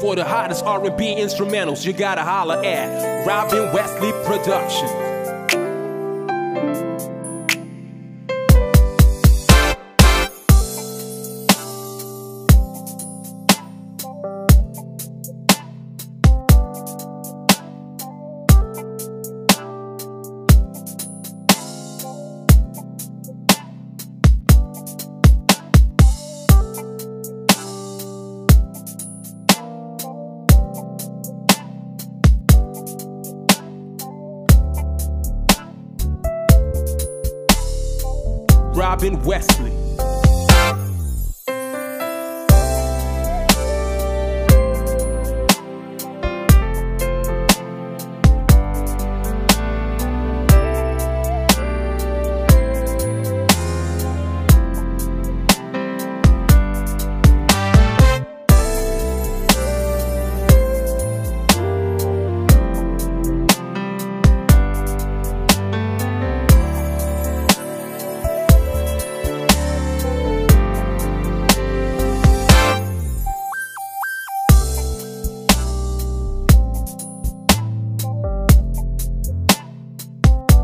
For the hottest R&B instrumentals, you gotta holler at Robin Wesley Productions. Robin Wesley.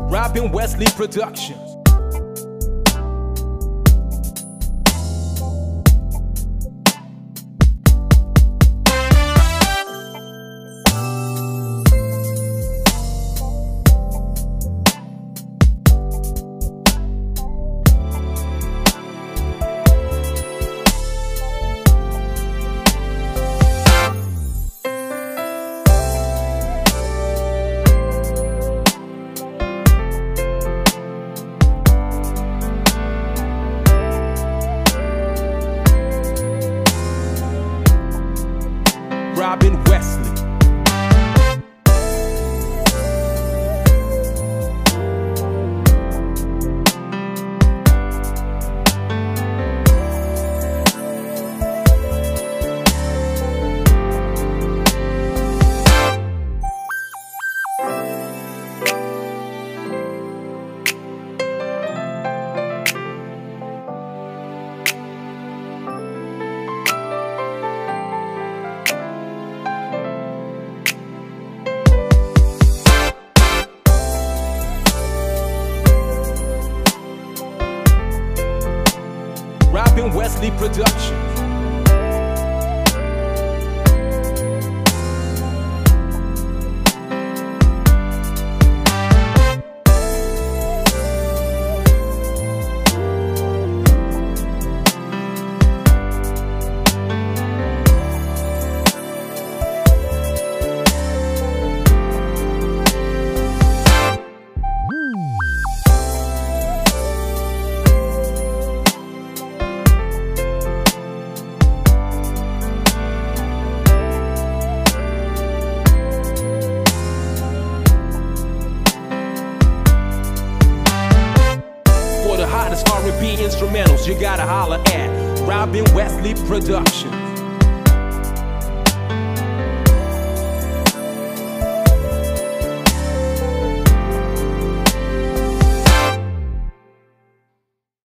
Robin Wesley Productions. Wesley. Wesley Productions. R&B instrumentals, you gotta holler at Robin Wesley Productions.